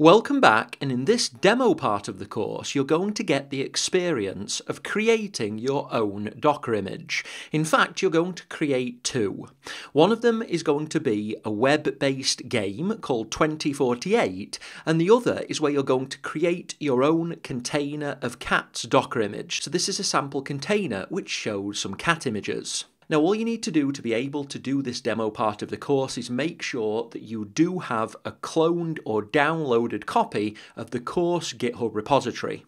Welcome back, and in this demo part of the course, you're going to get the experience of creating your own Docker image. In fact, you're going to create two. One of them is going to be a web-based game called 2048, and the other is where you're going to create your own container of cats Docker image. So this is a sample container which shows some cat images. Now all you need to do to be able to do this demo part of the course is make sure that you do have a cloned or downloaded copy of the course GitHub repository.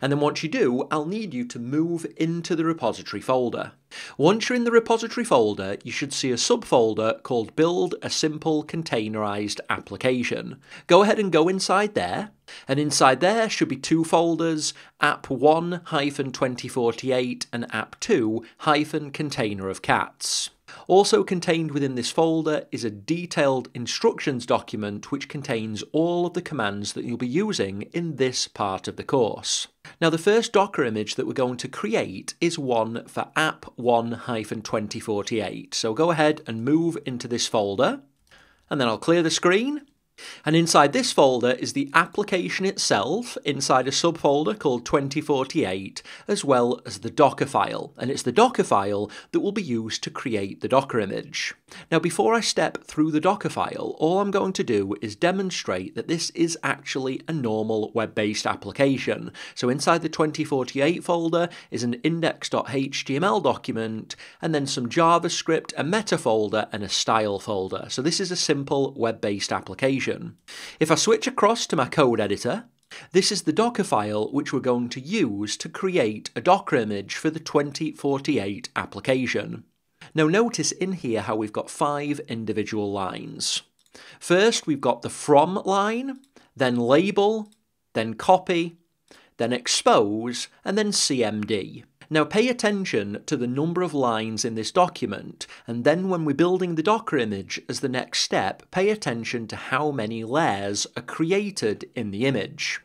And then once you do, I'll need you to move into the repository folder. Once you're in the repository folder, you should see a subfolder called Build a Simple Containerized Application. Go ahead and go inside there, and inside there should be two folders, app1-2048 and app2-container of cats. Also contained within this folder is a detailed instructions document which contains all of the commands that you'll be using in this part of the course. Now the first Docker image that we're going to create is one for app1-2048. So go ahead and move into this folder and then I'll clear the screen and inside this folder is the application itself inside a subfolder called 2048, as well as the Docker file. And it's the Docker file that will be used to create the Docker image. Now, before I step through the Docker file, all I'm going to do is demonstrate that this is actually a normal web-based application. So inside the 2048 folder is an index.html document, and then some JavaScript, a meta folder, and a style folder. So this is a simple web-based application. If I switch across to my code editor, this is the Docker file which we're going to use to create a Docker image for the 2048 application. Now notice in here how we've got five individual lines. First we've got the from line, then label, then copy, then expose, and then CMD. Now pay attention to the number of lines in this document, and then when we're building the Docker image as the next step, pay attention to how many layers are created in the image.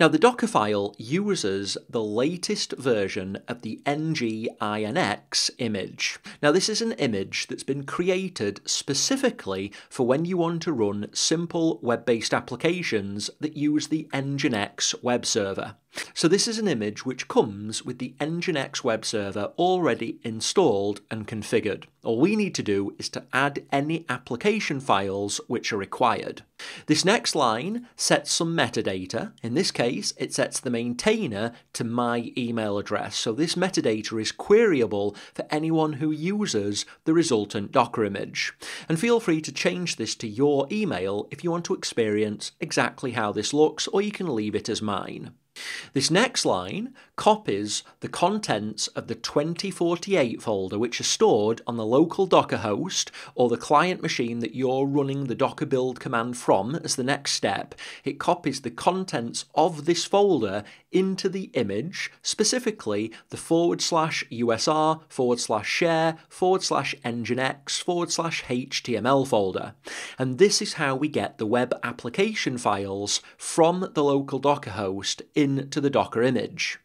Now, the Docker file uses the latest version of the NGINX image. Now, this is an image that's been created specifically for when you want to run simple web-based applications that use the Nginx web server. So this is an image which comes with the Nginx web server already installed and configured. All we need to do is to add any application files which are required. This next line sets some metadata. In this case, it sets the maintainer to my email address. So this metadata is queryable for anyone who uses the resultant Docker image. And feel free to change this to your email if you want to experience exactly how this looks, or you can leave it as mine. This next line copies the contents of the 2048 folder which are stored on the local Docker host or the client machine that you're running the Docker build command from as the next step. It copies the contents of this folder into the image, specifically the forward slash USR forward slash share forward slash nginx forward slash HTML folder. And this is how we get the web application files from the local Docker host into the Docker image.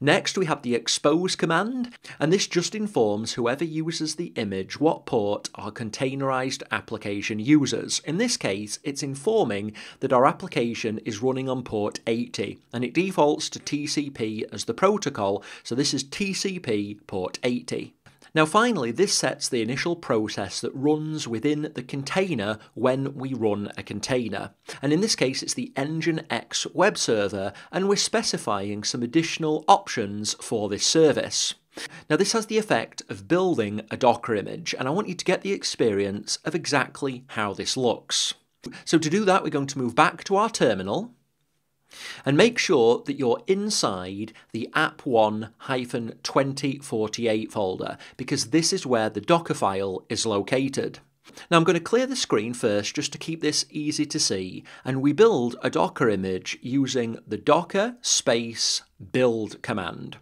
Next, we have the expose command, and this just informs whoever uses the image what port our containerized application uses. In this case, it's informing that our application is running on port 80, and it defaults to TCP as the protocol, so this is TCP port 80. Now finally, this sets the initial process that runs within the container when we run a container. And in this case, it's the Nginx web server, and we're specifying some additional options for this service. Now this has the effect of building a Docker image, and I want you to get the experience of exactly how this looks. So to do that, we're going to move back to our terminal, and make sure that you're inside the app1-2048 folder because this is where the Docker file is located. Now I'm going to clear the screen first just to keep this easy to see and we build a Docker image using the docker space build command.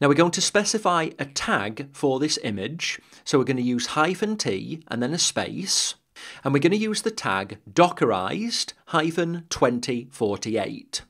Now we're going to specify a tag for this image so we're going to use hyphen t and then a space and we're going to use the tag dockerized 2048.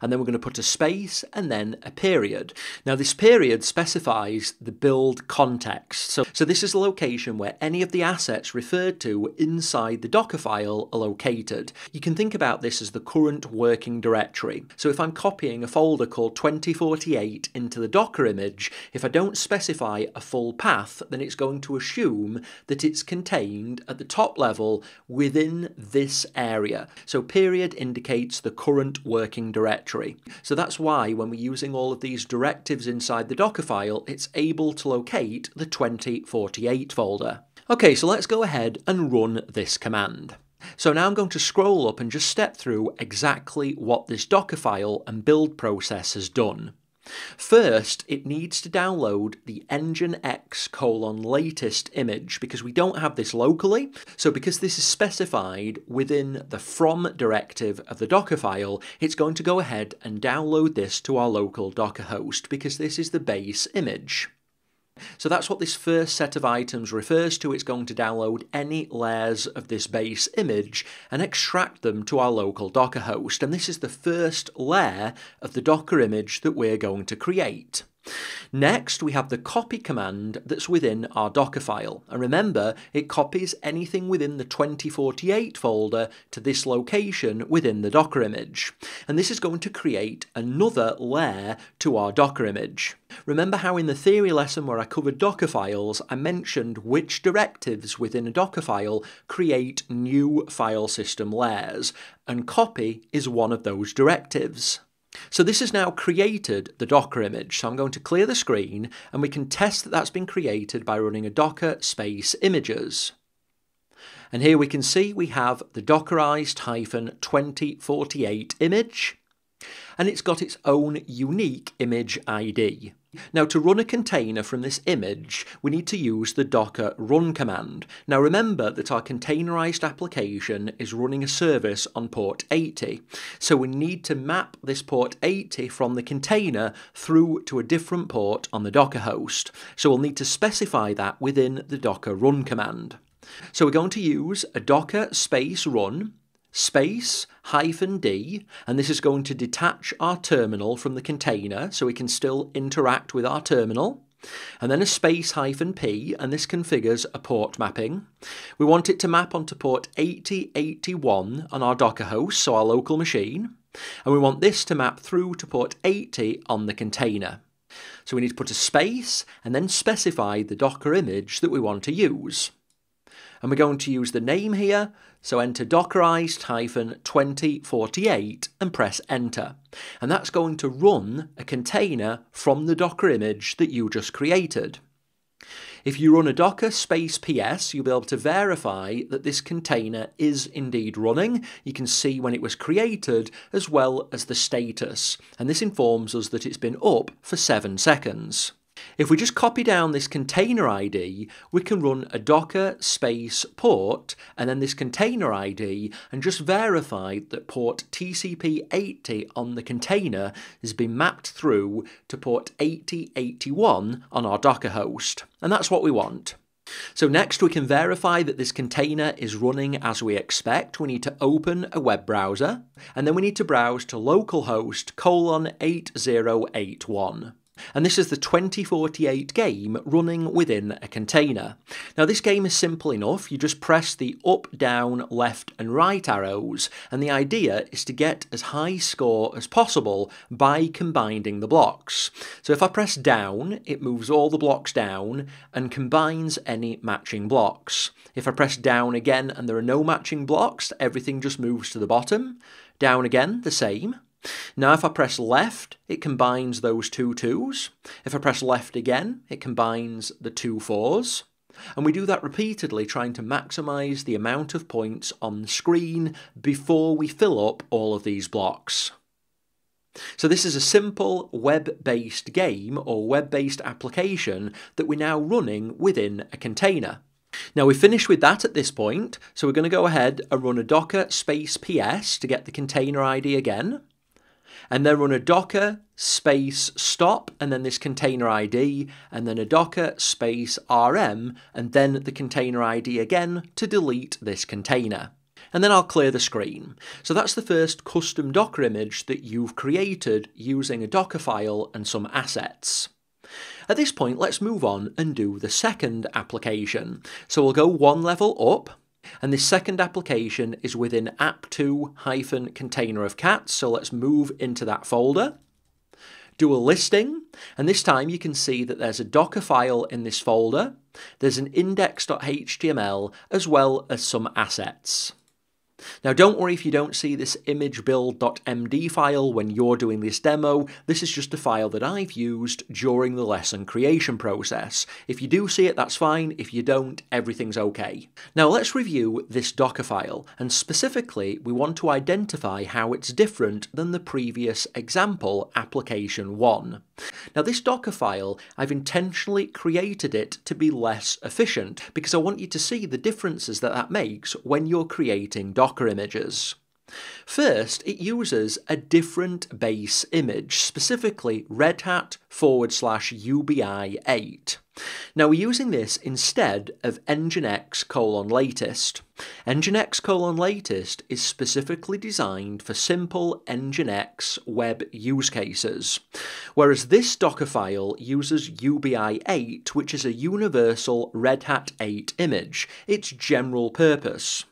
And then we're going to put a space and then a period. Now this period specifies the build context. So, so this is a location where any of the assets referred to inside the Docker file are located. You can think about this as the current working directory. So if I'm copying a folder called 2048 into the Docker image, if I don't specify a full path, then it's going to assume that it's contained at the top level within this area. So period indicates the current working directory. So that's why when we're using all of these directives inside the Docker file, it's able to locate the 2048 folder. Okay, so let's go ahead and run this command. So now I'm going to scroll up and just step through exactly what this Docker file and build process has done. First, it needs to download the nginx colon latest image because we don't have this locally. So because this is specified within the from directive of the Docker file, it's going to go ahead and download this to our local Docker host because this is the base image. So that's what this first set of items refers to. It's going to download any layers of this base image and extract them to our local Docker host. And this is the first layer of the Docker image that we're going to create. Next, we have the copy command that's within our Docker file. And remember, it copies anything within the 2048 folder to this location within the Docker image. And this is going to create another layer to our Docker image. Remember how in the theory lesson where I covered Docker files, I mentioned which directives within a Docker file create new file system layers, and copy is one of those directives. So this has now created the Docker image. So I'm going to clear the screen and we can test that that's been created by running a docker space images. And here we can see we have the dockerized hyphen 2048 image and it's got its own unique image ID. Now to run a container from this image, we need to use the docker run command. Now remember that our containerized application is running a service on port 80. So we need to map this port 80 from the container through to a different port on the Docker host. So we'll need to specify that within the docker run command. So we're going to use a docker space run space hyphen D, and this is going to detach our terminal from the container so we can still interact with our terminal. And then a space hyphen P, and this configures a port mapping. We want it to map onto port 8081 on our Docker host, so our local machine. And we want this to map through to port 80 on the container. So we need to put a space and then specify the Docker image that we want to use and we're going to use the name here, so enter dockerized-2048 and press enter. And that's going to run a container from the Docker image that you just created. If you run a docker space ps, you'll be able to verify that this container is indeed running. You can see when it was created as well as the status, and this informs us that it's been up for 7 seconds. If we just copy down this container ID, we can run a docker space port and then this container ID and just verify that port TCP80 on the container has been mapped through to port 8081 on our Docker host. And that's what we want. So next we can verify that this container is running as we expect. We need to open a web browser and then we need to browse to localhost colon 8081 and this is the 2048 game running within a container. Now this game is simple enough, you just press the up, down, left and right arrows and the idea is to get as high score as possible by combining the blocks. So if I press down, it moves all the blocks down and combines any matching blocks. If I press down again and there are no matching blocks, everything just moves to the bottom. Down again, the same. Now if I press left, it combines those two twos. If I press left again, it combines the two fours. And we do that repeatedly, trying to maximise the amount of points on the screen before we fill up all of these blocks. So this is a simple web-based game or web-based application that we're now running within a container. Now we've finished with that at this point, so we're going to go ahead and run a docker space ps to get the container ID again and then run a docker space stop and then this container ID and then a docker space rm and then the container ID again to delete this container. and then I'll clear the screen. So that's the first custom Docker image that you've created using a Docker file and some assets. At this point, let's move on and do the second application. So we'll go one level up, and this second application is within app2-container of cats, so let's move into that folder. Do a listing, and this time you can see that there's a Docker file in this folder, there's an index.html, as well as some assets. Now don't worry if you don't see this image build.md file when you're doing this demo, this is just a file that I've used during the lesson creation process. If you do see it, that's fine, if you don't, everything's okay. Now let's review this Docker file, and specifically we want to identify how it's different than the previous example, application 1. Now this Docker file, I've intentionally created it to be less efficient because I want you to see the differences that that makes when you're creating Docker images. First, it uses a different base image, specifically Red Hat forward slash UBI 8. Now we're using this instead of Nginx colon latest. Nginx colon latest is specifically designed for simple Nginx web use cases, whereas this Docker file uses UBI 8, which is a universal Red Hat 8 image. It's general purpose.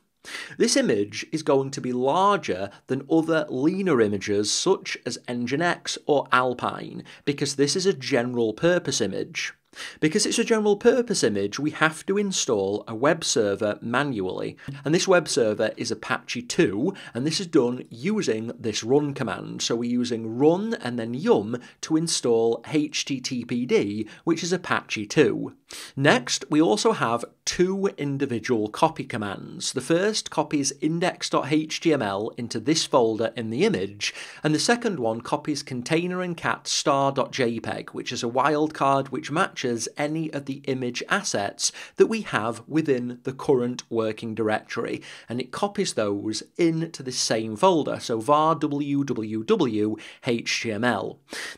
This image is going to be larger than other leaner images such as Nginx or Alpine because this is a general purpose image. Because it's a general purpose image, we have to install a web server manually. And this web server is Apache 2, and this is done using this run command. So we're using run and then yum to install HTTPD, which is Apache 2. Next, we also have two individual copy commands. The first copies index.html into this folder in the image, and the second one copies container and cat star.jpg, which is a wildcard which matches any of the image assets that we have within the current working directory, and it copies those into the same folder, so var www.html.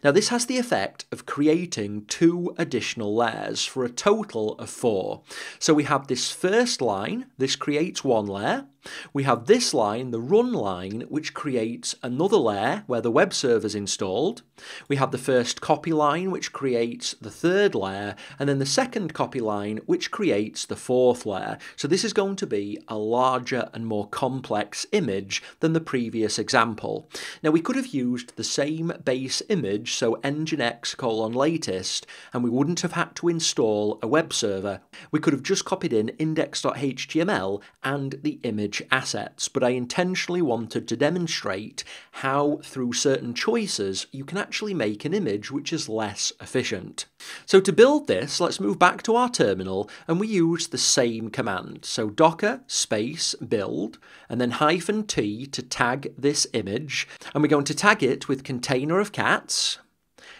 Now this has the effect of creating two additional layers for a total of four. So we have this first line, this creates one layer. We have this line, the run line, which creates another layer where the web server is installed. We have the first copy line, which creates the third layer, and then the second copy line, which creates the fourth layer. So this is going to be a larger and more complex image than the previous example. Now we could have used the same base image, so nginx colon latest, and we wouldn't have had to install a web server. We could have just copied in index.html and the image assets, but I intentionally wanted to demonstrate how through certain choices you can actually make an image which is less efficient. So to build this, let's move back to our terminal and we use the same command. So docker space build and then hyphen t to tag this image and we're going to tag it with container of cats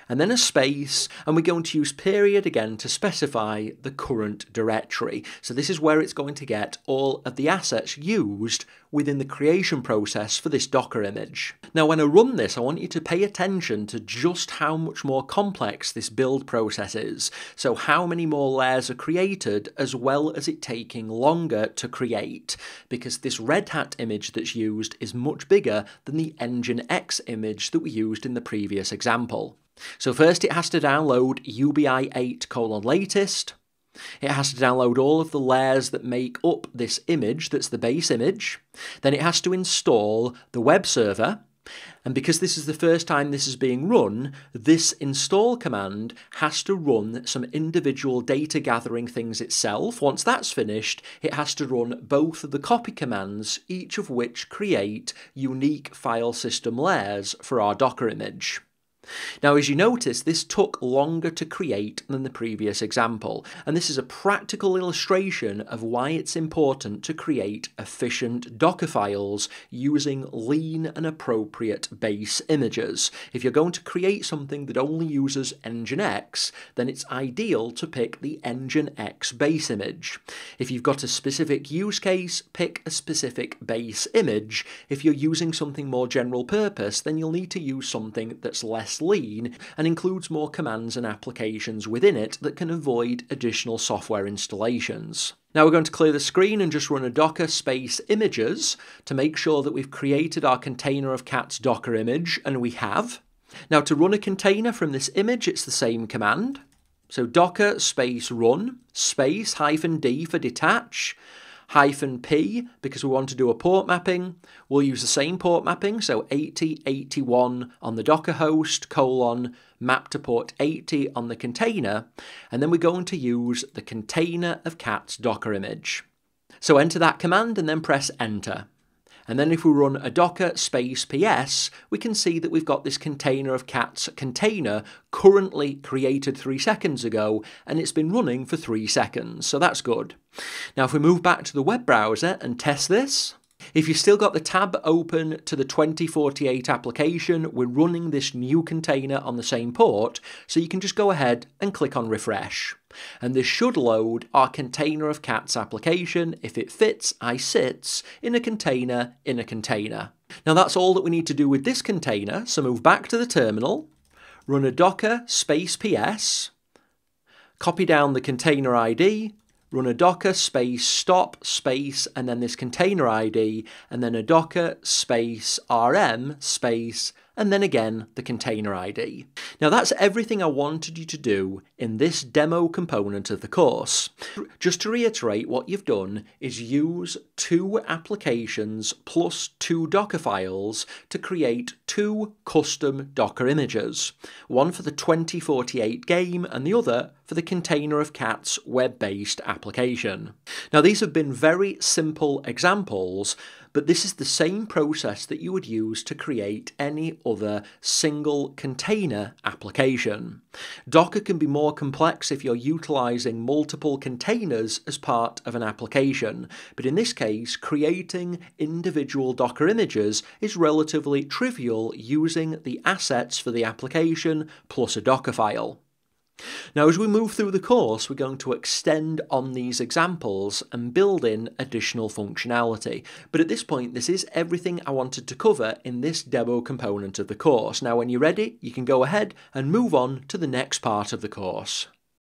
and then a space, and we're going to use period again to specify the current directory. So this is where it's going to get all of the assets used within the creation process for this Docker image. Now when I run this, I want you to pay attention to just how much more complex this build process is. So how many more layers are created as well as it taking longer to create, because this Red Hat image that's used is much bigger than the Nginx image that we used in the previous example. So first it has to download UBI 8 colon latest. It has to download all of the layers that make up this image, that's the base image. Then it has to install the web server. And because this is the first time this is being run, this install command has to run some individual data gathering things itself. Once that's finished, it has to run both of the copy commands, each of which create unique file system layers for our Docker image. Now, as you notice, this took longer to create than the previous example, and this is a practical illustration of why it's important to create efficient Docker files using lean and appropriate base images. If you're going to create something that only uses Nginx, then it's ideal to pick the Nginx base image. If you've got a specific use case, pick a specific base image. If you're using something more general purpose, then you'll need to use something that's less lean and includes more commands and applications within it that can avoid additional software installations. Now we're going to clear the screen and just run a docker space images to make sure that we've created our container of cats docker image, and we have. Now to run a container from this image, it's the same command. So docker space run space hyphen d for detach hyphen p because we want to do a port mapping. We'll use the same port mapping, so 8081 on the Docker host colon map to port 80 on the container, and then we're going to use the container of cats Docker image. So enter that command and then press enter. And then if we run a docker space ps, we can see that we've got this container of cats container currently created three seconds ago, and it's been running for three seconds, so that's good. Now if we move back to the web browser and test this, if you've still got the tab open to the 2048 application, we're running this new container on the same port, so you can just go ahead and click on refresh. And this should load our container of cats application if it fits isits in a container in a container. Now that's all that we need to do with this container, so move back to the terminal, run a docker space ps, copy down the container ID, run a docker space stop space and then this container ID and then a docker space rm space and then again the container ID. Now that's everything I wanted you to do in this demo component of the course. Just to reiterate, what you've done is use two applications plus two Docker files to create two custom Docker images, one for the 2048 game and the other for the Container of Cats web-based application. Now these have been very simple examples, but this is the same process that you would use to create any other single container application. Docker can be more complex if you're utilizing multiple containers as part of an application, but in this case, creating individual Docker images is relatively trivial using the assets for the application plus a Docker file. Now, as we move through the course, we're going to extend on these examples and build in additional functionality. But at this point, this is everything I wanted to cover in this demo component of the course. Now, when you're ready, you can go ahead and move on to the next part of the course.